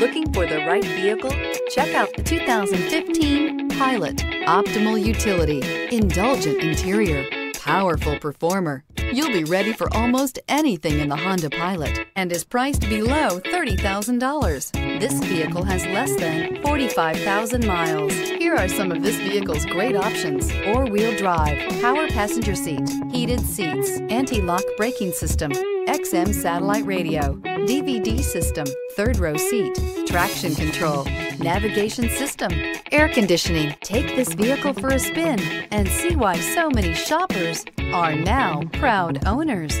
Looking for the right vehicle? Check out the 2015 Pilot. Optimal utility, indulgent interior, powerful performer. You'll be ready for almost anything in the Honda Pilot and is priced below $30,000. This vehicle has less than 45,000 miles. Here are some of this vehicle's great options. Four-wheel drive, power passenger seat, heated seats, anti-lock braking system, XM satellite radio, DVD system, third row seat, traction control, navigation system, air conditioning. Take this vehicle for a spin and see why so many shoppers are now proud owners.